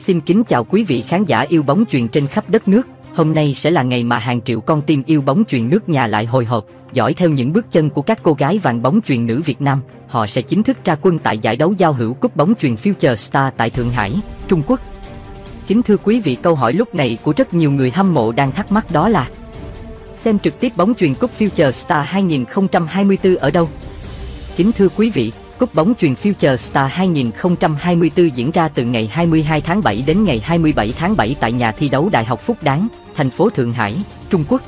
Xin kính chào quý vị khán giả yêu bóng chuyền trên khắp đất nước. Hôm nay sẽ là ngày mà hàng triệu con tim yêu bóng chuyền nước nhà lại hồi hộp, dõi theo những bước chân của các cô gái vàng bóng chuyền nữ Việt Nam. Họ sẽ chính thức ra quân tại giải đấu giao hữu cúp bóng chuyền Future Star tại Thượng Hải, Trung Quốc. Kính thưa quý vị, câu hỏi lúc này của rất nhiều người hâm mộ đang thắc mắc đó là Xem trực tiếp bóng chuyền cúp Future Star 2024 ở đâu? Kính thưa quý vị, Cúp bóng chuyền Future Star 2024 diễn ra từ ngày 22 tháng 7 đến ngày 27 tháng 7 tại nhà thi đấu Đại học Phúc Đáng, thành phố Thượng Hải, Trung Quốc.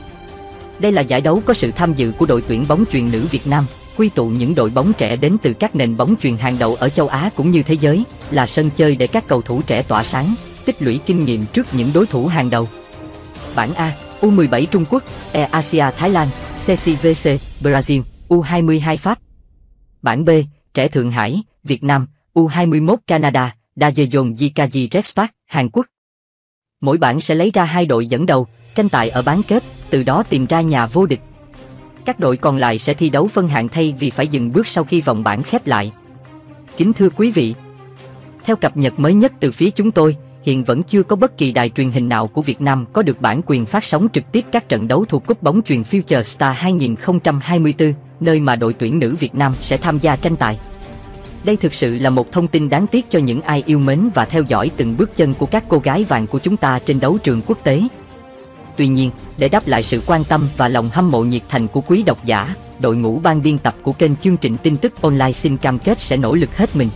Đây là giải đấu có sự tham dự của đội tuyển bóng chuyền nữ Việt Nam, quy tụ những đội bóng trẻ đến từ các nền bóng chuyền hàng đầu ở châu Á cũng như thế giới, là sân chơi để các cầu thủ trẻ tỏa sáng, tích lũy kinh nghiệm trước những đối thủ hàng đầu. Bảng A, U17 Trung Quốc, E Asia Thái Lan, CCVC, Brazil, U22 Pháp. Bảng B, trẻ Thượng Hải, Việt Nam, U21 Canada, Daejeon Jikaji Red Star, Hàn Quốc. Mỗi bảng sẽ lấy ra hai đội dẫn đầu, tranh tài ở bán kết, từ đó tìm ra nhà vô địch. Các đội còn lại sẽ thi đấu phân hạng thay vì phải dừng bước sau khi vòng bảng khép lại. Kính thưa quý vị, theo cập nhật mới nhất từ phía chúng tôi, hiện vẫn chưa có bất kỳ đài truyền hình nào của Việt Nam có được bản quyền phát sóng trực tiếp các trận đấu thuộc cúp bóng truyền Future Star 2024 nơi mà đội tuyển nữ Việt Nam sẽ tham gia tranh tài. Đây thực sự là một thông tin đáng tiếc cho những ai yêu mến và theo dõi từng bước chân của các cô gái vàng của chúng ta trên đấu trường quốc tế. Tuy nhiên, để đáp lại sự quan tâm và lòng hâm mộ nhiệt thành của quý độc giả, đội ngũ ban biên tập của kênh chương trình tin tức online xin cam kết sẽ nỗ lực hết mình.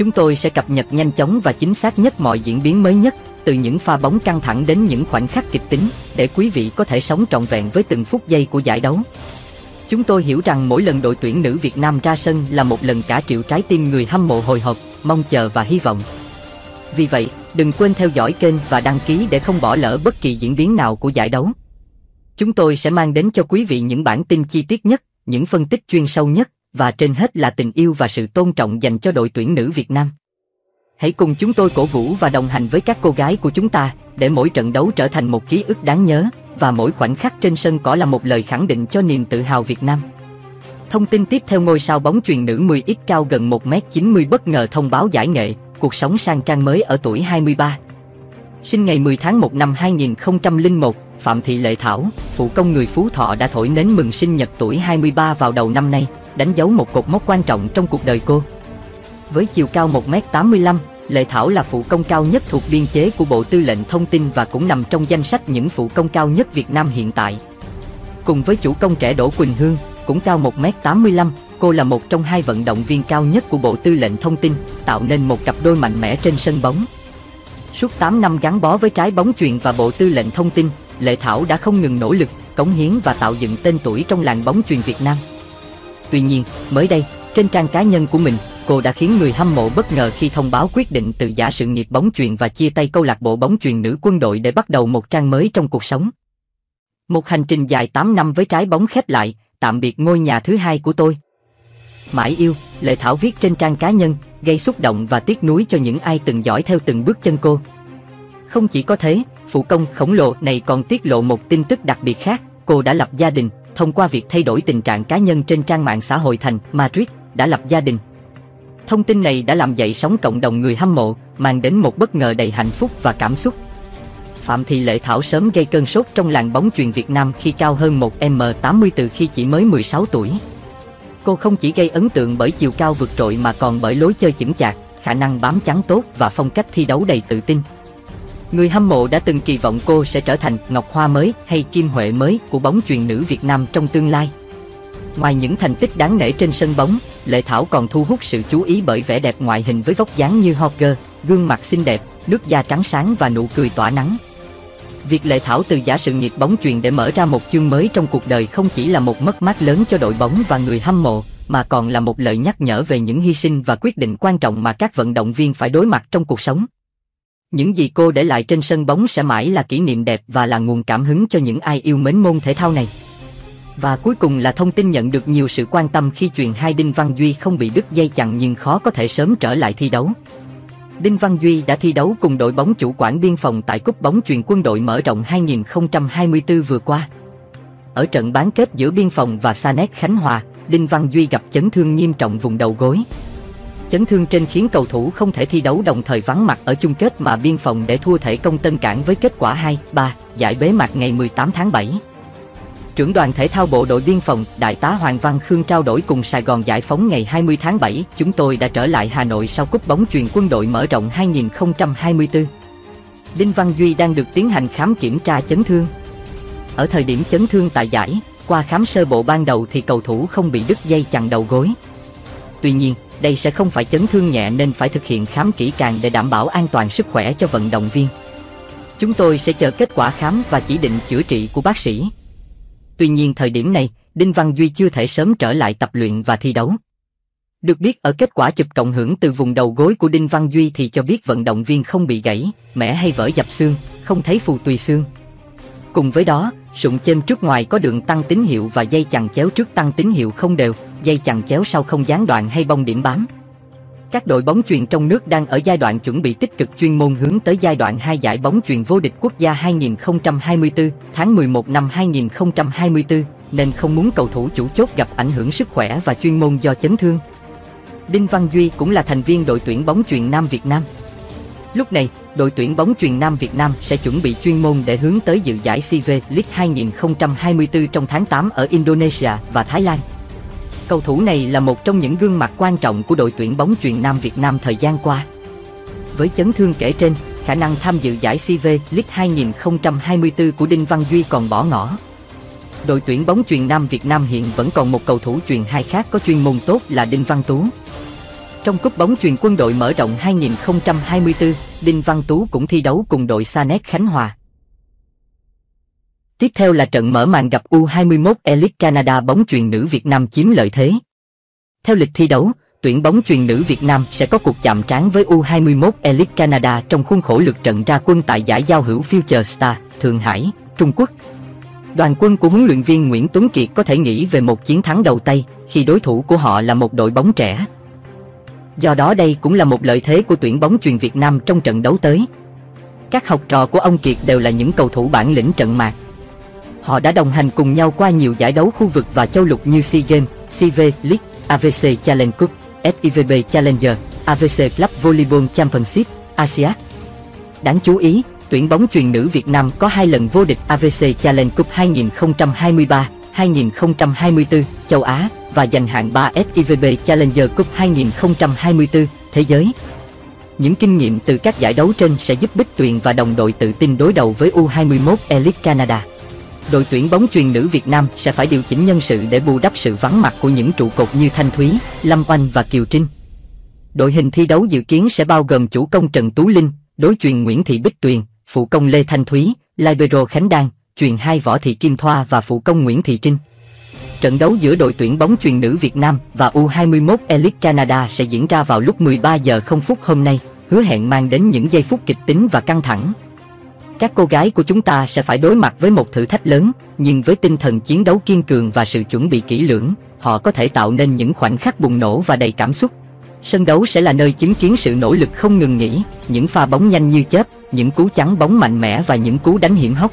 Chúng tôi sẽ cập nhật nhanh chóng và chính xác nhất mọi diễn biến mới nhất, từ những pha bóng căng thẳng đến những khoảnh khắc kịch tính, để quý vị có thể sống trọn vẹn với từng phút giây của giải đấu. Chúng tôi hiểu rằng mỗi lần đội tuyển nữ Việt Nam ra sân là một lần cả triệu trái tim người hâm mộ hồi hộp, mong chờ và hy vọng. Vì vậy, đừng quên theo dõi kênh và đăng ký để không bỏ lỡ bất kỳ diễn biến nào của giải đấu. Chúng tôi sẽ mang đến cho quý vị những bản tin chi tiết nhất, những phân tích chuyên sâu nhất và trên hết là tình yêu và sự tôn trọng dành cho đội tuyển nữ Việt Nam. Hãy cùng chúng tôi cổ vũ và đồng hành với các cô gái của chúng ta để mỗi trận đấu trở thành một ký ức đáng nhớ và mỗi khoảnh khắc trên sân cỏ là một lời khẳng định cho niềm tự hào Việt Nam. Thông tin tiếp theo ngôi sao bóng chuyền nữ 10X cao gần 1m90 bất ngờ thông báo giải nghệ, cuộc sống sang trang mới ở tuổi 23. Sinh ngày 10 tháng 1 năm 2001, Phạm Thị Lệ Thảo, phụ công người Phú Thọ đã thổi nến mừng sinh nhật tuổi 23 vào đầu năm nay, đánh dấu một cột mốc quan trọng trong cuộc đời cô. Với chiều cao 1m85, Lệ Thảo là phụ công cao nhất thuộc biên chế của Bộ Tư lệnh Thông tin và cũng nằm trong danh sách những phụ công cao nhất Việt Nam hiện tại. Cùng với chủ công trẻ Đỗ Quỳnh Hương, cũng cao 1m85, cô là một trong hai vận động viên cao nhất của Bộ Tư lệnh Thông tin, tạo nên một cặp đôi mạnh mẽ trên sân bóng. Suốt 8 năm gắn bó với trái bóng chuyền và Bộ Tư lệnh Thông tin, Lệ Thảo đã không ngừng nỗ lực, cống hiến và tạo dựng tên tuổi trong làng bóng chuyền Việt Nam. Tuy nhiên, mới đây, trên trang cá nhân của mình, cô đã khiến người hâm mộ bất ngờ khi thông báo quyết định từ giả sự nghiệp bóng chuyền và chia tay câu lạc bộ bóng chuyền nữ quân đội để bắt đầu một trang mới trong cuộc sống. Một hành trình dài 8 năm với trái bóng khép lại, tạm biệt ngôi nhà thứ hai của tôi. Mãi yêu, Lệ Thảo viết trên trang cá nhân, gây xúc động và tiếc nuối cho những ai từng dõi theo từng bước chân cô. Không chỉ có thế, phụ công khổng lồ này còn tiết lộ một tin tức đặc biệt khác, cô đã lập gia đình, thông qua việc thay đổi tình trạng cá nhân trên trang mạng xã hội thành Madrid, đã lập gia đình, Thông tin này đã làm dậy sóng cộng đồng người hâm mộ, mang đến một bất ngờ đầy hạnh phúc và cảm xúc. Phạm Thị Lệ Thảo sớm gây cơn sốt trong làng bóng chuyền Việt Nam khi cao hơn 1m80 từ khi chỉ mới 16 tuổi. Cô không chỉ gây ấn tượng bởi chiều cao vượt trội mà còn bởi lối chơi chững chạc, khả năng bám chắn tốt và phong cách thi đấu đầy tự tin. Người hâm mộ đã từng kỳ vọng cô sẽ trở thành Ngọc Hoa mới hay Kim Huệ mới của bóng chuyền nữ Việt Nam trong tương lai. Ngoài những thành tích đáng nể trên sân bóng, Lệ Thảo còn thu hút sự chú ý bởi vẻ đẹp ngoại hình với vóc dáng như hot girl, gương mặt xinh đẹp, nước da trắng sáng và nụ cười tỏa nắng. Việc Lệ Thảo từ giả sự nghiệp bóng chuyền để mở ra một chương mới trong cuộc đời không chỉ là một mất mát lớn cho đội bóng và người hâm mộ, mà còn là một lời nhắc nhở về những hy sinh và quyết định quan trọng mà các vận động viên phải đối mặt trong cuộc sống. Những gì cô để lại trên sân bóng sẽ mãi là kỷ niệm đẹp và là nguồn cảm hứng cho những ai yêu mến môn thể thao này. Và cuối cùng là thông tin nhận được nhiều sự quan tâm khi truyền hai Đinh Văn Duy không bị đứt dây chằng nhưng khó có thể sớm trở lại thi đấu. Đinh Văn Duy đã thi đấu cùng đội bóng chủ quản biên phòng tại Cúp bóng truyền quân đội mở rộng 2024 vừa qua. Ở trận bán kết giữa biên phòng và Sanet Khánh Hòa, Đinh Văn Duy gặp chấn thương nghiêm trọng vùng đầu gối. Chấn thương trên khiến cầu thủ không thể thi đấu đồng thời vắng mặt ở chung kết mà biên phòng để thua thể công Tân Cảng với kết quả 2-3, giải bế mạc ngày 18 tháng 7. Trưởng đoàn thể thao bộ đội biên phòng, Đại tá Hoàng Văn Khương trao đổi cùng Sài Gòn Giải phóng ngày 20 tháng 7, chúng tôi đã trở lại Hà Nội sau cúp bóng truyền quân đội mở rộng 2024. Đinh Văn Duy đang được tiến hành khám kiểm tra chấn thương. Ở thời điểm chấn thương tại giải, qua khám sơ bộ ban đầu thì cầu thủ không bị đứt dây chằng đầu gối. Tuy nhiên, đây sẽ không phải chấn thương nhẹ nên phải thực hiện khám kỹ càng để đảm bảo an toàn sức khỏe cho vận động viên. Chúng tôi sẽ chờ kết quả khám và chỉ định chữa trị của bác sĩ. Tuy nhiên thời điểm này, Đinh Văn Duy chưa thể sớm trở lại tập luyện và thi đấu. Được biết ở kết quả chụp cộng hưởng từ vùng đầu gối của Đinh Văn Duy thì cho biết vận động viên không bị gãy, mẻ hay vỡ dập xương, không thấy phù tùy xương. Cùng với đó, sụn trên trước ngoài có đường tăng tín hiệu và dây chằng chéo trước tăng tín hiệu không đều, dây chằng chéo sau không gián đoạn hay bông điểm bám. Các đội bóng chuyền trong nước đang ở giai đoạn chuẩn bị tích cực chuyên môn hướng tới giai đoạn 2 giải bóng chuyền vô địch quốc gia 2024 tháng 11 năm 2024 nên không muốn cầu thủ chủ chốt gặp ảnh hưởng sức khỏe và chuyên môn do chấn thương. Đinh Văn Duy cũng là thành viên đội tuyển bóng chuyền nam Việt Nam. Lúc này, đội tuyển bóng chuyền nam Việt Nam sẽ chuẩn bị chuyên môn để hướng tới dự giải CV League 2024 trong tháng 8 ở Indonesia và Thái Lan. Cầu thủ này là một trong những gương mặt quan trọng của đội tuyển bóng chuyền nam Việt Nam thời gian qua. Với chấn thương kể trên, khả năng tham dự giải CV League 2024 của Đinh Văn Duy còn bỏ ngỏ. Đội tuyển bóng chuyền nam Việt Nam hiện vẫn còn một cầu thủ chuyền hai khác có chuyên môn tốt là Đinh Văn Tú. Trong cúp bóng chuyền quân đội mở rộng 2024, Đinh Văn Tú cũng thi đấu cùng đội Sanet Khánh Hòa. Tiếp theo là trận mở màn gặp U21 Elite Canada bóng chuyền nữ Việt Nam chiếm lợi thế. Theo lịch thi đấu, tuyển bóng chuyền nữ Việt Nam sẽ có cuộc chạm trán với U21 Elite Canada trong khuôn khổ lượt trận ra quân tại giải giao hữu Future Star, Thượng Hải, Trung Quốc. Đoàn quân của huấn luyện viên Nguyễn Tuấn Kiệt có thể nghĩ về một chiến thắng đầu tay khi đối thủ của họ là một đội bóng trẻ. Do đó đây cũng là một lợi thế của tuyển bóng chuyền Việt Nam trong trận đấu tới. Các học trò của ông Kiệt đều là những cầu thủ bản lĩnh trận mạc. Họ đã đồng hành cùng nhau qua nhiều giải đấu khu vực và châu lục như SEA Games, CV League, AVC Challenge Cup, FIVB Challenger, AVC Club Volleyball Championship, ASEAN. Đáng chú ý, tuyển bóng chuyền nữ Việt Nam có hai lần vô địch AVC Challenge Cup 2023, 2024, châu Á và giành hạng 3 FIVB Challenger Cup 2024, thế giới. Những kinh nghiệm từ các giải đấu trên sẽ giúp Bích Tuyền và đồng đội tự tin đối đầu với U21 Elite Canada đội tuyển bóng chuyền nữ Việt Nam sẽ phải điều chỉnh nhân sự để bù đắp sự vắng mặt của những trụ cột như Thanh Thúy, Lâm Oanh và Kiều Trinh. Đội hình thi đấu dự kiến sẽ bao gồm chủ công Trần Tú Linh, đối chuyền Nguyễn Thị Bích Tuyền, phụ công Lê Thanh Thúy, libero Khánh Đan, chuyền hai Võ Thị Kim Thoa và phụ công Nguyễn Thị Trinh. Trận đấu giữa đội tuyển bóng chuyền nữ Việt Nam và U21 Elite Canada sẽ diễn ra vào lúc 13 giờ 0 phút hôm nay, hứa hẹn mang đến những giây phút kịch tính và căng thẳng. Các cô gái của chúng ta sẽ phải đối mặt với một thử thách lớn, nhưng với tinh thần chiến đấu kiên cường và sự chuẩn bị kỹ lưỡng, họ có thể tạo nên những khoảnh khắc bùng nổ và đầy cảm xúc. Sân đấu sẽ là nơi chứng kiến sự nỗ lực không ngừng nghỉ, những pha bóng nhanh như chớp, những cú chắn bóng mạnh mẽ và những cú đánh hiểm hóc.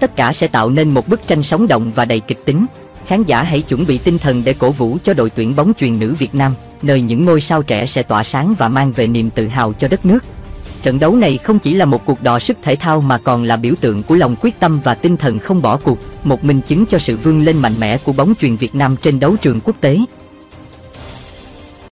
Tất cả sẽ tạo nên một bức tranh sống động và đầy kịch tính. Khán giả hãy chuẩn bị tinh thần để cổ vũ cho đội tuyển bóng chuyền nữ Việt Nam, nơi những ngôi sao trẻ sẽ tỏa sáng và mang về niềm tự hào cho đất nước. Trận đấu này không chỉ là một cuộc đọ sức thể thao mà còn là biểu tượng của lòng quyết tâm và tinh thần không bỏ cuộc, một minh chứng cho sự vươn lên mạnh mẽ của bóng chuyền Việt Nam trên đấu trường quốc tế.